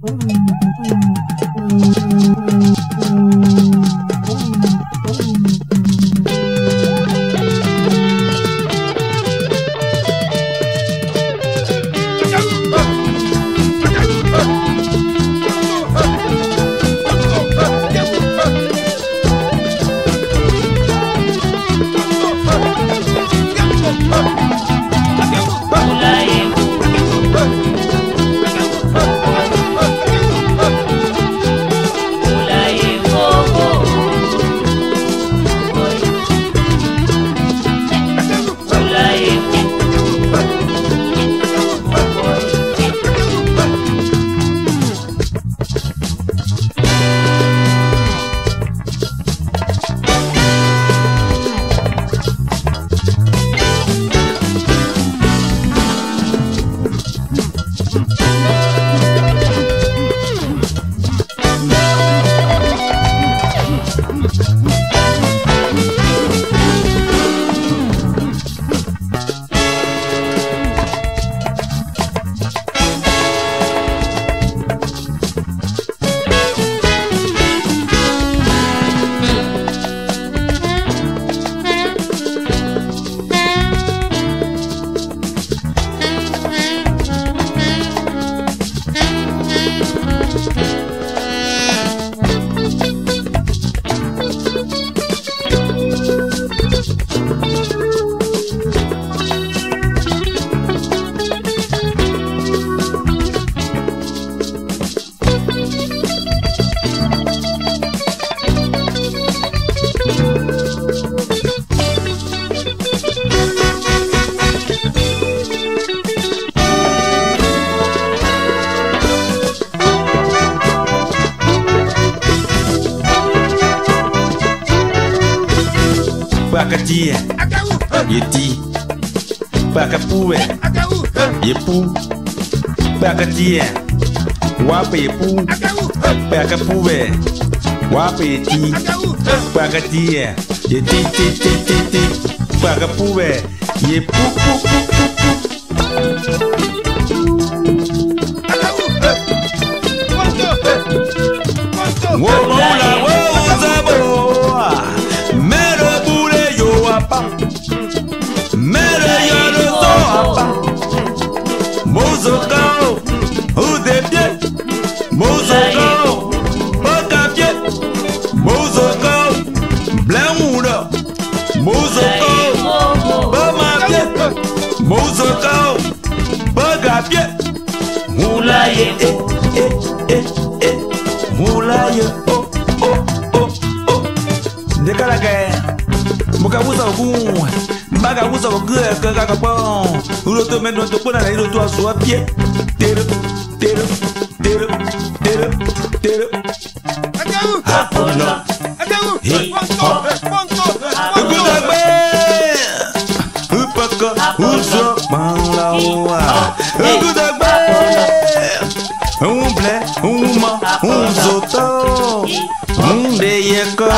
嗯不会 Pakatie, Yeti, Pakapue, Yepu, Pakatie, Wape Yepu, Pakapue, Wape Yeti, Pakatie, Yeti, Ti, Ti, Ti, Ti, Pakapue, Yepu, pie. Moulaye, eh, eh, eh, eh, moulaye, oh, oh, oh, oh. Dekalaga, mukabuza ogun, mbagabuza ogun ẹ̀kan kakapọ̀, uroto mẹ́nu tó kpọ́nà náà iroto aṣọ apie, tero, tero, tero, tero, tero. Apollo, Egudagbe, upaka, uzo, undeyeko,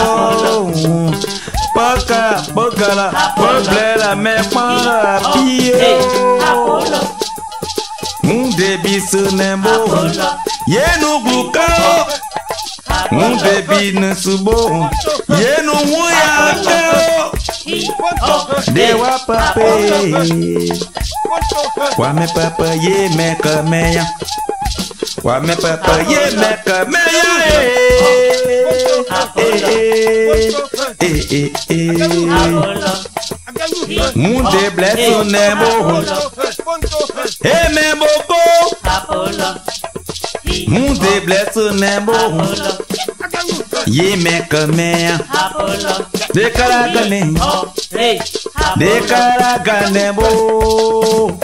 paka, pokala, poblela, mepara, pio. Undebisu nembo, yenu glukao. Undebi nsubo, yenu muyakao. Dewa pape. Wame papa ye meka meya. Wamepapa yemeka meya Munde blesso me Eme boko Munde blesso nebo Yemeka meya Dekaraga gane bo nebo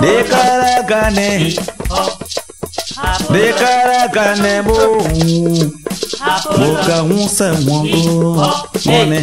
Dekaraga nebo bí káràkà ní bò ń mo kà ń sẹ̀wọ̀n bò wọ́n ní.